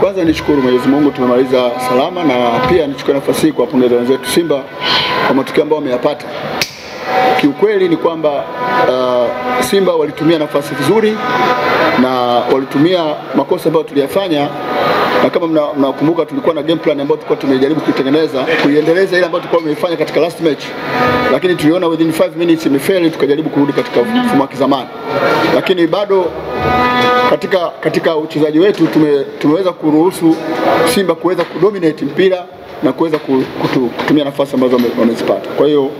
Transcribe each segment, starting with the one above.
Kwanza nishukuru Mwenyezi Mungu tumemaliza salama, na pia nichukue nafasi hii kuwapongeza wenzetu Simba kwa matokeo ambayo wameyapata. Kiukweli ni kwamba uh, Simba walitumia nafasi vizuri na walitumia makosa ambayo tuliyafanya, na kama mna- mnakumbuka, tulikuwa na game plan ambayo tulikuwa tumejaribu kuitengeneza kuiendeleza ile ambayo tulikuwa tumeifanya katika last match, lakini tuliona within 5 minutes imefeli, tukajaribu kurudi katika mfumo wa kizamani, lakini bado katika katika uchezaji wetu tume, tumeweza kuruhusu Simba kuweza kudominate mpira na kuweza ku- kutu- kutumia nafasi ambazo wamezipata. Kwa hiyo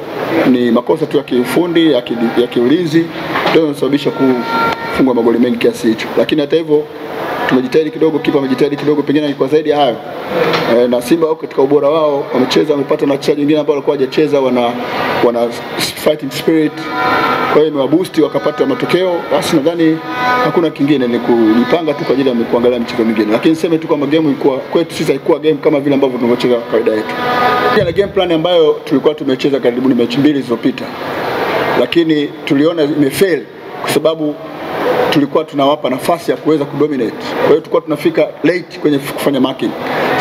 ni makosa tu ya kiufundi ya, ki, ya kiulinzi ndio yanasababisha kufungwa magoli mengi kiasi hicho, lakini hata hivyo tumejitahidi kidogo, kipa amejitahidi kidogo, pengine alikuwa zaidi ya hayo e, na Simba wako katika ubora wao, wamecheza wamepata na wachezaji wengine ambao walikuwa hawajacheza, wana wana fighting spirit, kwa hiyo imewabusti wakapata matokeo. Basi nadhani hakuna kingine, ni kujipanga tu kwa ajili ya kuangalia michezo mingine, lakini niseme tu kwamba game ilikuwa kwetu sisi haikuwa game kama vile ambavyo tunavyocheza kawaida yetu. Na game plan ambayo tulikuwa tumecheza karibuni mechi mbili zilizopita, lakini tuliona imefail kwa sababu tulikuwa tunawapa nafasi ya kuweza kudominate. Kwa hiyo tulikuwa tunafika late kwenye kufanya marking.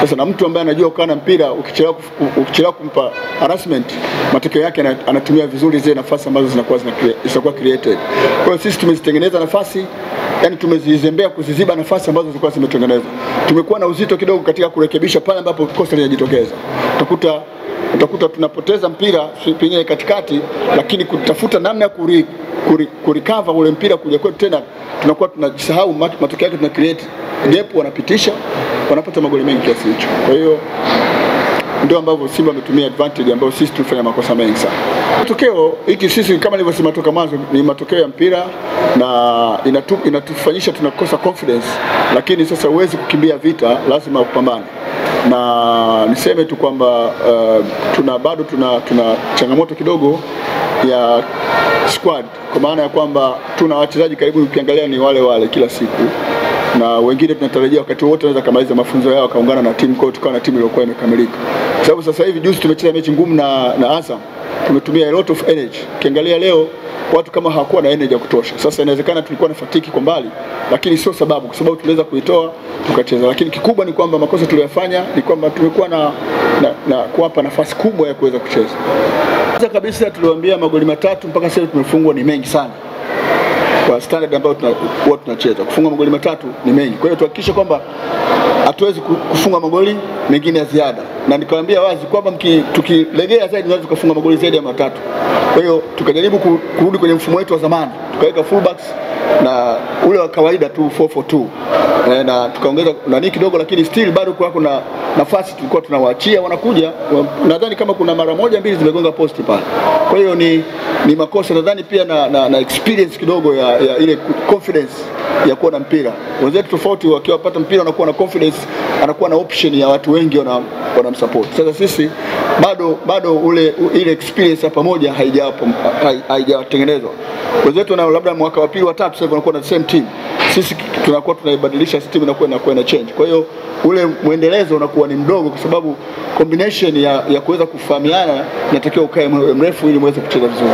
Sasa na mtu ambaye anajua kukaa na mpira, ukichelewa ukichelewa kumpa harassment, matokeo yake anatumia vizuri zile nafasi ambazo zinakuwa zina zinakuwa created. Kwa hiyo sisi tumezitengeneza nafasi yani tumezizembea kuziziba nafasi ambazo zilikuwa zimetengenezwa. Tumekuwa na uzito kidogo katika kurekebisha pale ambapo kosa linajitokeza. Utakuta utakuta tunapoteza mpira pengine katikati, lakini kutafuta namna ya kurikava ule mpira kuja kwetu tena, tunakuwa tunajisahau, matokeo yake tuna create gap, wanapitisha wanapata magoli mengi kiasi hicho. Kwa hiyo ndio ambavyo Simba ametumia advantage ambayo sisi tulifanya makosa mengi sana. Matokeo hiki sisi kama nilivyosema toka mwanzo ni matokeo ya mpira na inatu, inatufanyisha tunakosa confidence, lakini sasa huwezi kukimbia vita, lazima upambane. Na niseme tu kwamba uh, tuna bado tuna, tuna changamoto kidogo ya squad. Kwa maana ya kwamba tuna wachezaji karibu ukiangalia ni wale wale kila siku na wengine tunatarajia wakati wote wanaweza kamaliza mafunzo yao wakaungana na timu kwao tukawa na timu iliyokuwa imekamilika, kwa sababu sasa hivi juzi tumecheza mechi ngumu na, na Azam tumetumia a lot of energy. Ukiangalia leo watu kama hawakuwa na energy ya kutosha. Sasa inawezekana tulikuwa na fatiki kwa mbali, lakini sio sababu, kwa sababu tuliweza kuitoa tukacheza. Lakini kikubwa ni kwamba makosa tuliyofanya ni kwamba tumekuwa na, na, na kuwapa nafasi kubwa ya kuweza kucheza. Kwanza kabisa tuliwaambia magoli matatu mpaka sasa tumefungwa ni mengi sana kwa standard ambayo huwa tunacheza. Kufunga magoli matatu ni mengi, kwa hiyo tuhakikishe kwamba hatuwezi kufunga magoli mengine ya ziada, na nikawaambia wazi kwamba tukilegea zaidi tunaweza tukafunga magoli zaidi ya matatu. Kwa hiyo tukajaribu kurudi kwenye mfumo wetu wa zamani, tukaweka fullbacks na ule wa kawaida tu 442 e, na tukaongeza nani kidogo, lakini still bado kwa kuna nafasi tulikuwa tunawaachia wanakuja. wa- Nadhani kama kuna mara moja mbili zimegonga posti pale, kwa hiyo ni ni makosa nadhani pia na, na, na experience kidogo ya, ya ile confidence ya kuwa na mpira. Wenzetu tofauti wakiwapata mpira wanakuwa na confidence, anakuwa na option ya watu wengi wana wanamsupport. Sasa sisi bado bado ule ile experience ya pamoja haijawapo haijatengenezwa. Wenzetu na labda mwaka wa pili wa tatu sasa wanakuwa na same team, sisi tunakuwa tunaibadilisha team inakuwa inakuwa ina change. Kwa hiyo ule mwendelezo unakuwa ni mdogo, kwa sababu combination ya, ya kuweza kufahamiana inatakiwa ukae mrefu ili muweze kucheza vizuri.